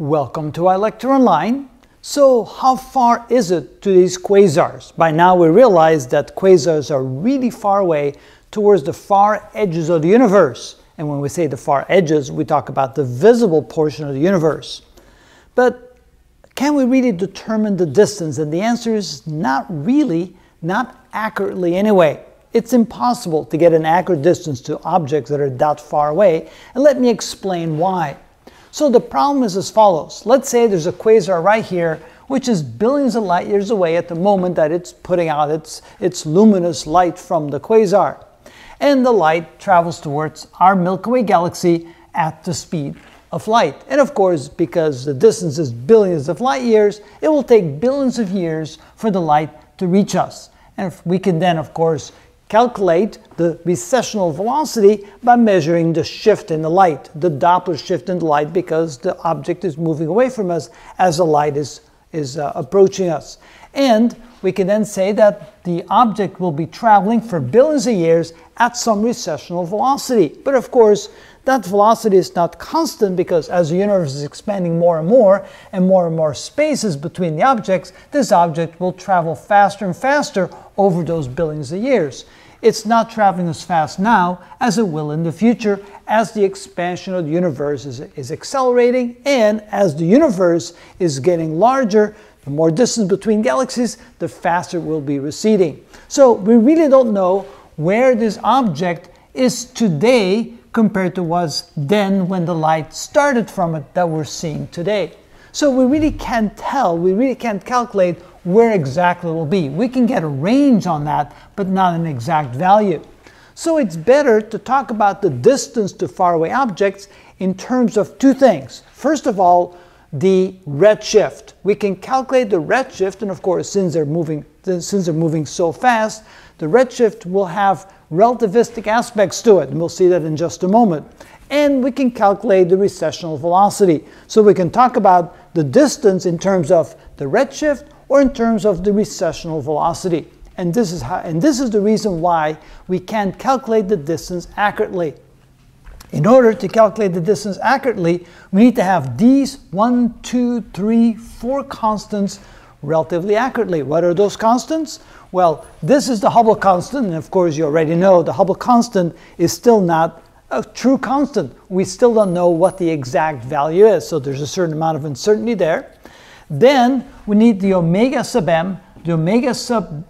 Welcome to iLecture Online. So how far is it to these quasars? By now we realize that quasars are really far away towards the far edges of the universe. And when we say the far edges, we talk about the visible portion of the universe. But can we really determine the distance? And the answer is not really, not accurately anyway. It's impossible to get an accurate distance to objects that are that far away. And let me explain why. So the problem is as follows. Let's say there's a quasar right here, which is billions of light years away at the moment that it's putting out its, its luminous light from the quasar. And the light travels towards our Milky Way galaxy at the speed of light. And of course, because the distance is billions of light years, it will take billions of years for the light to reach us. And we can then, of course, calculate the recessional velocity by measuring the shift in the light, the Doppler shift in the light, because the object is moving away from us as the light is, is uh, approaching us. And we can then say that the object will be traveling for billions of years at some recessional velocity. But of course, that velocity is not constant because as the universe is expanding more and more and more and more spaces between the objects, this object will travel faster and faster over those billions of years. It's not traveling as fast now as it will in the future as the expansion of the universe is, is accelerating and as the universe is getting larger, the more distance between galaxies, the faster it will be receding. So we really don't know where this object is today compared to was then when the light started from it that we're seeing today. So we really can't tell, we really can't calculate where exactly it will be. We can get a range on that, but not an exact value. So it's better to talk about the distance to faraway objects in terms of two things. First of all, the redshift. We can calculate the redshift, and of course, since they're moving, since they're moving so fast, the redshift will have relativistic aspects to it, and we'll see that in just a moment. And we can calculate the recessional velocity. So we can talk about the distance in terms of the redshift or in terms of the recessional velocity. And this is, how, and this is the reason why we can't calculate the distance accurately. In order to calculate the distance accurately, we need to have these one, two, three, four constants relatively accurately. What are those constants? Well, this is the Hubble constant, and of course you already know the Hubble constant is still not a true constant. We still don't know what the exact value is, so there's a certain amount of uncertainty there. Then we need the omega sub m, the omega sub,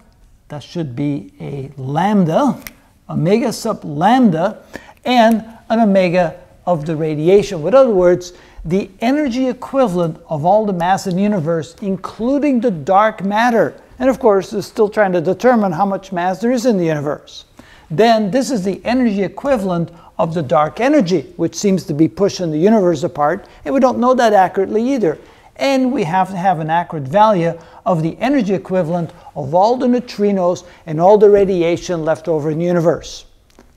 that should be a lambda, omega sub lambda, and an omega of the radiation. In other words, the energy equivalent of all the mass in the universe, including the dark matter. And of course, it's still trying to determine how much mass there is in the universe. Then this is the energy equivalent of the dark energy, which seems to be pushing the universe apart, and we don't know that accurately either and we have to have an accurate value of the energy equivalent of all the neutrinos and all the radiation left over in the universe.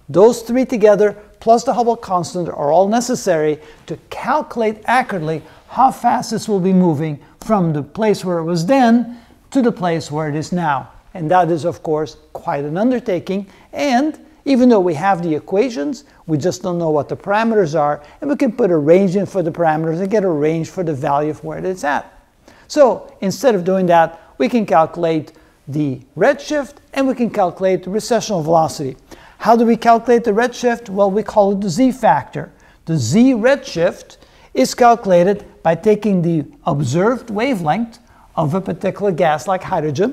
Those three together, plus the Hubble constant, are all necessary to calculate accurately how fast this will be moving from the place where it was then to the place where it is now. And that is, of course, quite an undertaking, and even though we have the equations, we just don't know what the parameters are, and we can put a range in for the parameters and get a range for the value of where it's at. So instead of doing that, we can calculate the redshift and we can calculate the recessional velocity. How do we calculate the redshift? Well, we call it the z factor. The z redshift is calculated by taking the observed wavelength of a particular gas like hydrogen,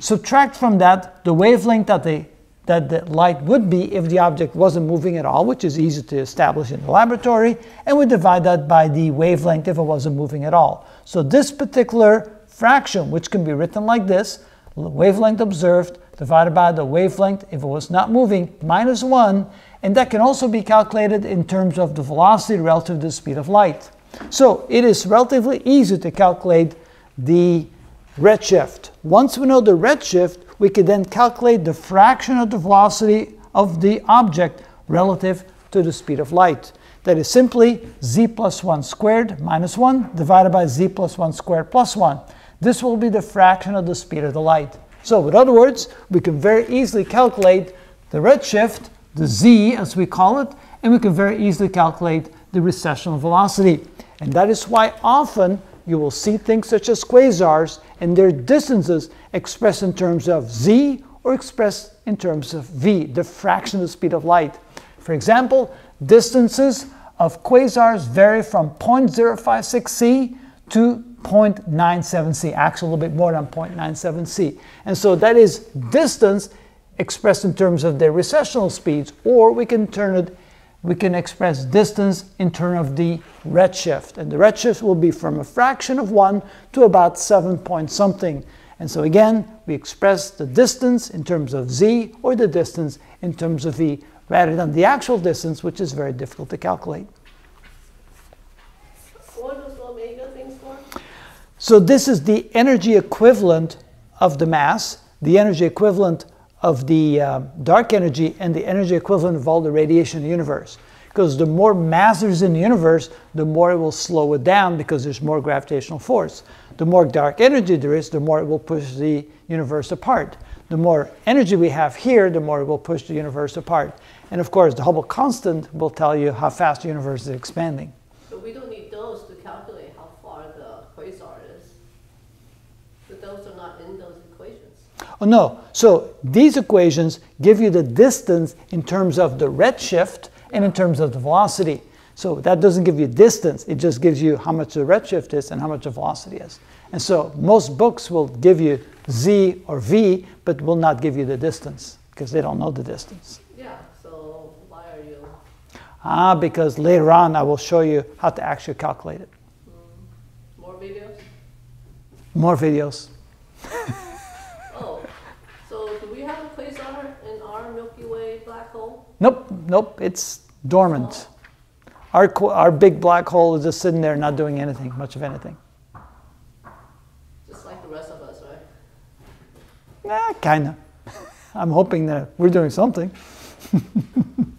subtract from that the wavelength that the that the light would be if the object wasn't moving at all, which is easy to establish in the laboratory, and we divide that by the wavelength if it wasn't moving at all. So this particular fraction, which can be written like this, wavelength observed divided by the wavelength if it was not moving, minus 1, and that can also be calculated in terms of the velocity relative to the speed of light. So it is relatively easy to calculate the redshift. Once we know the redshift, we can then calculate the fraction of the velocity of the object relative to the speed of light. That is simply z plus 1 squared minus 1 divided by z plus 1 squared plus 1. This will be the fraction of the speed of the light. So in other words, we can very easily calculate the redshift, the z as we call it, and we can very easily calculate the recessional velocity. And that is why often you will see things such as quasars and their distances expressed in terms of z or expressed in terms of v, the fraction of the speed of light. For example, distances of quasars vary from 0.056 c to 0.97 c, actually a little bit more than 0.97 c. And so that is distance expressed in terms of their recessional speeds, or we can turn it, we can express distance in terms of the redshift. And the redshift will be from a fraction of 1 to about 7 point something. And so again, we express the distance in terms of z or the distance in terms of v rather than the actual distance, which is very difficult to calculate. What does omega for? So this is the energy equivalent of the mass, the energy equivalent of the uh, dark energy, and the energy equivalent of all the radiation in the universe. Because the more mass there's in the universe, the more it will slow it down because there's more gravitational force. The more dark energy there is, the more it will push the universe apart. The more energy we have here, the more it will push the universe apart. And of course, the Hubble constant will tell you how fast the universe is expanding. So we don't need those to calculate how far the quasar is. But those are not in those equations. Oh no, so these equations give you the distance in terms of the redshift and in terms of the velocity. So that doesn't give you distance, it just gives you how much the redshift is and how much the velocity is. And so most books will give you z or v, but will not give you the distance because they don't know the distance. Yeah, so why are you? Ah, because later on I will show you how to actually calculate it. More videos? More videos. Oh, so do we have a in our Milky Way black hole? Nope, nope, it's dormant. Our, our big black hole is just sitting there not doing anything, much of anything. Just like the rest of us, right? Yeah, kinda. I'm hoping that we're doing something.